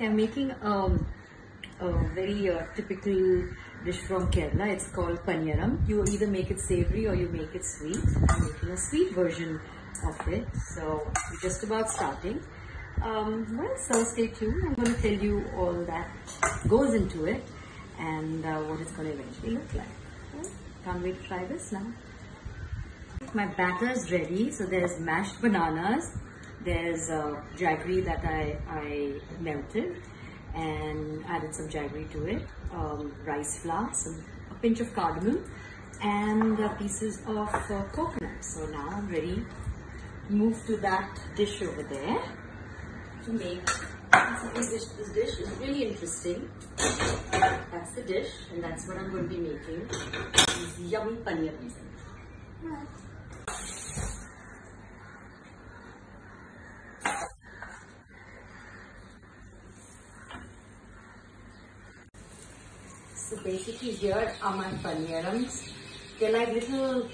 I'm making um, a very uh, typical dish from Kerala. It's called panyaram. You either make it savory or you make it sweet. I'm making a sweet version of it. So we're just about starting. Um, well, so stay tuned. I'm going to tell you all that goes into it and uh, what it's going to eventually look like. Can't wait to try this now. My batter is ready. So there's mashed bananas, there's uh, jaggery that I, I melted and added some jaggery to it, um, rice flour, some a pinch of cardamom, and uh, pieces of uh, coconut. So now I'm ready move to that dish over there to make. This dish, this dish is really interesting. That's the dish, and that's what I'm going to be making. These yummy paneer pieces. So basically here are my paniyarams. They're like little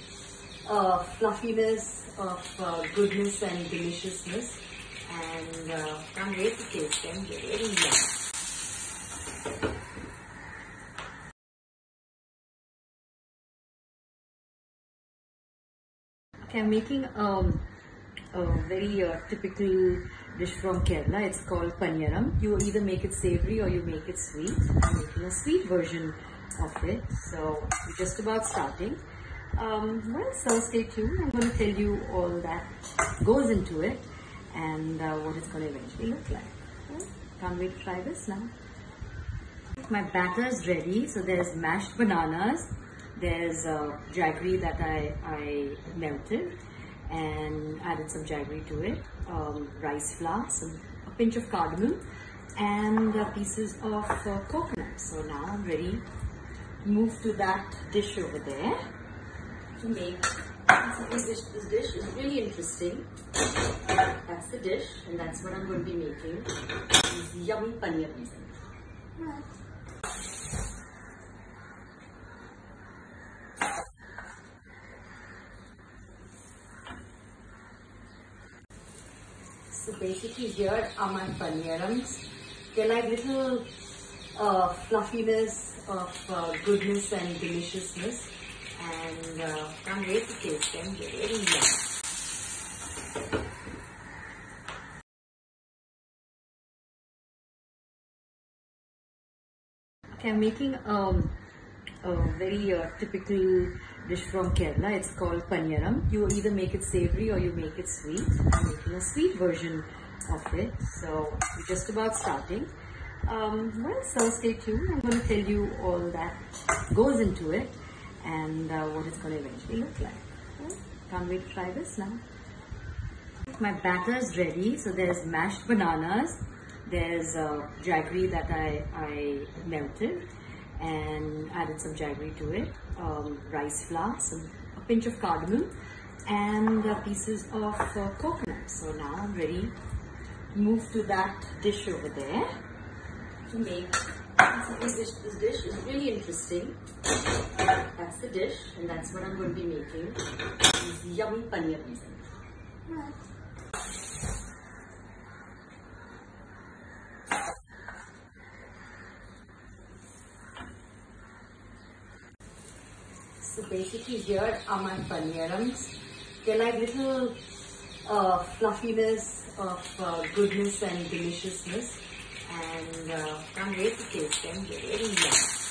uh, fluffiness of uh, goodness and deliciousness. And uh, can't wait to taste them. They're very yummy. Okay, I'm making um, a very uh, typical dish from Kerala. It's called panyaram. You either make it savory or you make it sweet. I'm making a sweet version of it. So we're just about starting. Um, well, so stay tuned. I'm going to tell you all that goes into it and uh, what it's going to eventually look like. Well, can't wait to try this now. My batter is ready. So there's mashed bananas, there's uh, jaggery that I, I melted and added some jaggery to it, um, rice flour, some a pinch of cardamom, and uh, pieces of uh, coconut. So now I'm ready move to that dish over there to make. This dish, this dish is really interesting. That's the dish, and that's what I'm going to be making. These yummy paneer So basically here are my paniyarams. They're like little uh, fluffiness of uh, goodness and deliciousness. And uh, can't wait to taste them. They're very. Okay, I'm making um, a very uh, typical dish from Kerala. It's called panyaram. You either make it savory or you make it sweet. I'm making a sweet version of it. So we're just about starting. Um, well, so stay tuned. I'm going to tell you all that goes into it and uh, what it's going to eventually look like. Well, can't wait to try this now. My batter is ready. So there's mashed bananas, there's uh, jaggery that I, I melted and added some jaggery to it, um, rice flour, some a pinch of cardamom, and uh, pieces of uh, coconut. So now I'm ready move to that dish over there to make. This dish, this dish is really interesting. That's the dish, and that's what I'm going to be making. These yummy paneer. So basically here are my paniyarams. They're like little uh, fluffiness of uh, goodness and deliciousness. And uh, can't wait to taste them. They're very.